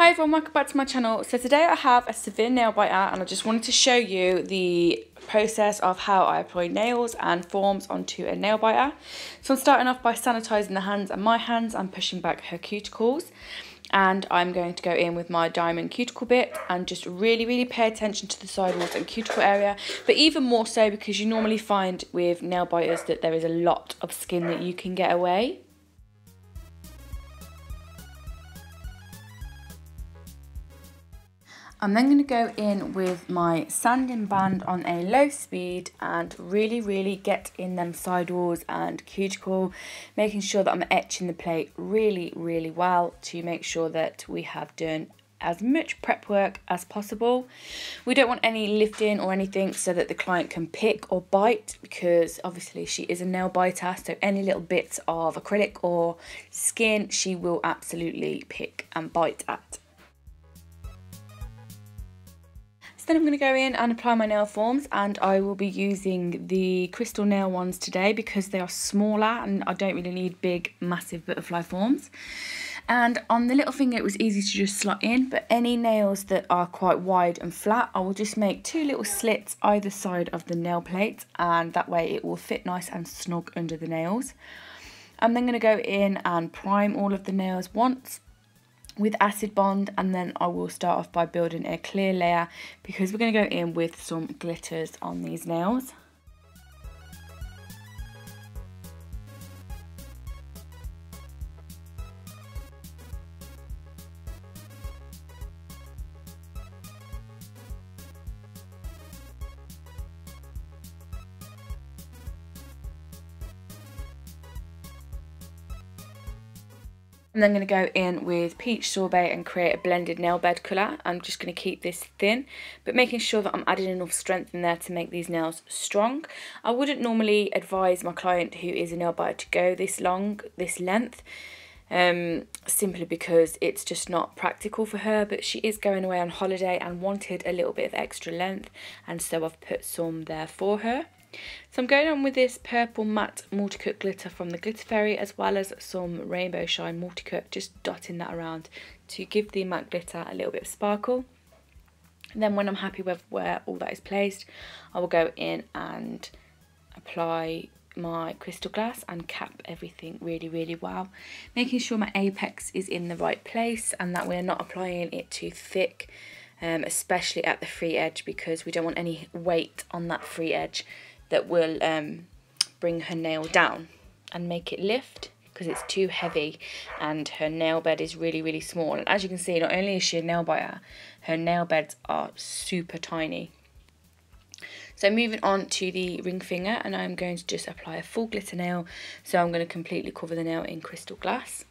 Hi everyone, welcome back to my channel. So today I have a severe nail biter and I just wanted to show you the process of how I apply nails and forms onto a nail biter. So I'm starting off by sanitising the hands and my hands and pushing back her cuticles. And I'm going to go in with my diamond cuticle bit and just really, really pay attention to the sidewalls and cuticle area. But even more so because you normally find with nail biters that there is a lot of skin that you can get away. I'm then going to go in with my sanding band on a low speed and really, really get in them sidewalls and cuticle, making sure that I'm etching the plate really, really well to make sure that we have done as much prep work as possible. We don't want any lifting or anything so that the client can pick or bite because obviously she is a nail biter so any little bits of acrylic or skin she will absolutely pick and bite at. Then I'm going to go in and apply my nail forms and I will be using the crystal nail ones today because they are smaller and I don't really need big massive butterfly forms. And on the little finger it was easy to just slot in but any nails that are quite wide and flat I will just make two little slits either side of the nail plate and that way it will fit nice and snug under the nails. I'm then going to go in and prime all of the nails once with acid bond and then I will start off by building a clear layer because we're going to go in with some glitters on these nails. I'm then going to go in with peach sorbet and create a blended nail bed colour. I'm just going to keep this thin, but making sure that I'm adding enough strength in there to make these nails strong. I wouldn't normally advise my client who is a nail biter to go this long, this length, um, simply because it's just not practical for her, but she is going away on holiday and wanted a little bit of extra length, and so I've put some there for her. So I'm going on with this purple matte multi-cut glitter from the Glitter Fairy as well as some Rainbow Shine multi-cut, just dotting that around to give the matte glitter a little bit of sparkle. And then when I'm happy with where all that is placed, I will go in and apply my crystal glass and cap everything really really well making sure my apex is in the right place and that we're not applying it too thick um, especially at the free edge because we don't want any weight on that free edge that will um, bring her nail down and make it lift because it's too heavy and her nail bed is really really small. And as you can see not only is she a nail biter her nail beds are super tiny. So moving on to the ring finger and I'm going to just apply a full glitter nail. So I'm going to completely cover the nail in crystal glass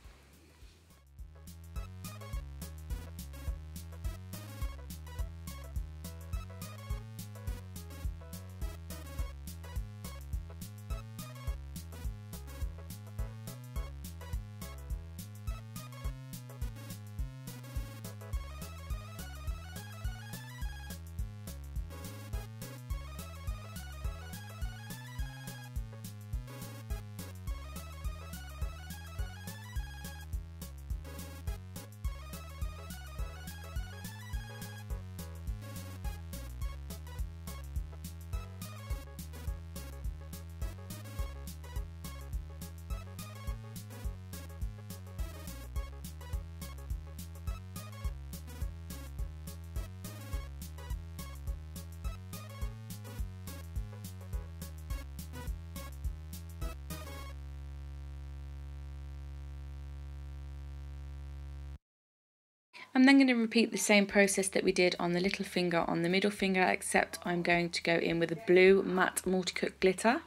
I'm then going to repeat the same process that we did on the little finger on the middle finger except I'm going to go in with a blue matte multi-cut glitter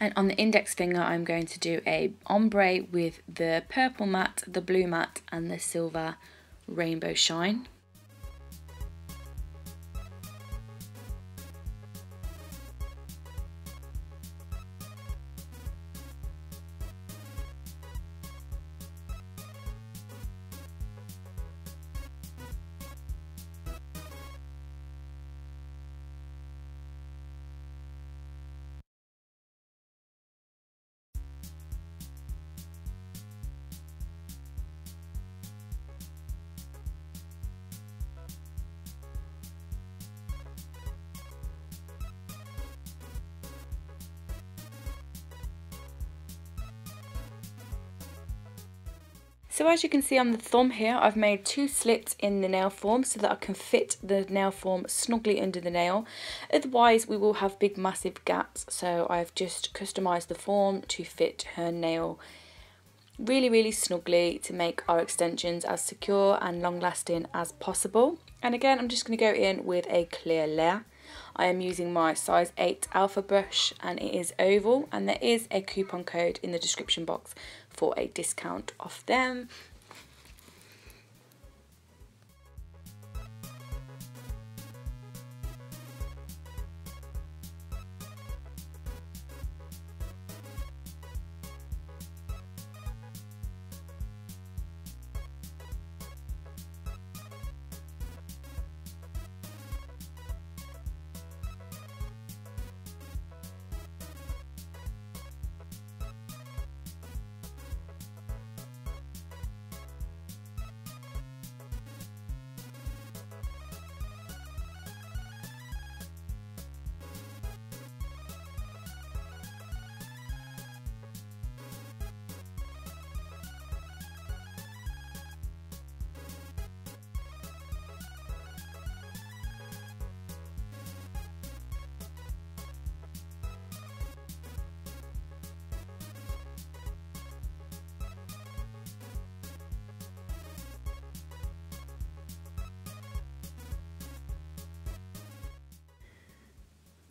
And on the index finger, I'm going to do a ombre with the purple matte, the blue matte, and the silver rainbow shine. So as you can see on the thumb here, I've made two slits in the nail form so that I can fit the nail form snugly under the nail. Otherwise, we will have big massive gaps. So I've just customised the form to fit her nail really, really snugly to make our extensions as secure and long lasting as possible. And again, I'm just going to go in with a clear layer. I am using my size 8 alpha brush and it is oval and there is a coupon code in the description box for a discount off them.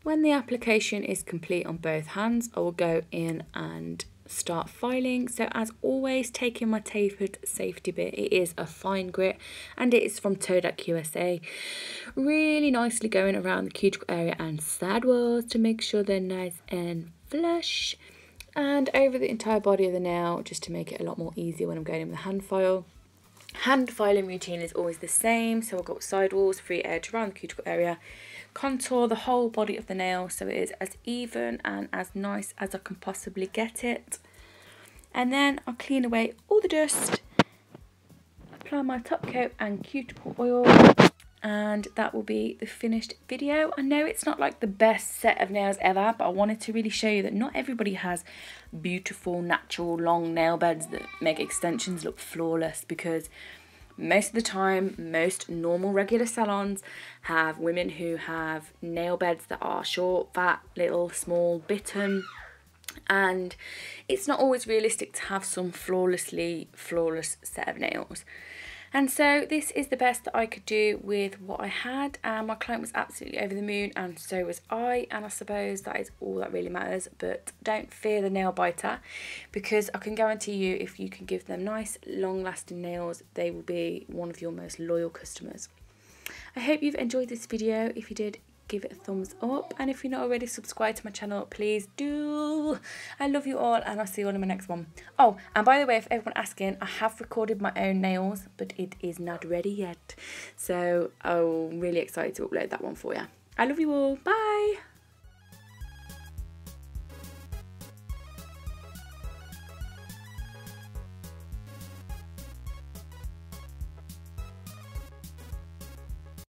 When the application is complete on both hands, I will go in and start filing. So as always, taking my tapered safety bit, it is a fine grit and it is from Todak USA. Really nicely going around the cuticle area and side walls to make sure they're nice and flush. And over the entire body of the nail, just to make it a lot more easier when I'm going in with a hand file. Hand filing routine is always the same. So I've got sidewalls, free edge around the cuticle area contour the whole body of the nail so it is as even and as nice as I can possibly get it. And then I'll clean away all the dust, apply my top coat and cuticle oil and that will be the finished video. I know it's not like the best set of nails ever, but I wanted to really show you that not everybody has beautiful, natural, long nail beds that make extensions look flawless because most of the time, most normal regular salons have women who have nail beds that are short, fat, little, small, bitten, and it's not always realistic to have some flawlessly flawless set of nails. And so this is the best that I could do with what I had and my client was absolutely over the moon and so was I and I suppose that is all that really matters but don't fear the nail biter because I can guarantee you if you can give them nice long lasting nails they will be one of your most loyal customers. I hope you've enjoyed this video. If you did, give it a thumbs up. And if you're not already subscribed to my channel please do. I love you all and i'll see you all in my next one. Oh, and by the way if everyone asking i have recorded my own nails but it is not ready yet. So i'm really excited to upload that one for you i love you all. Bye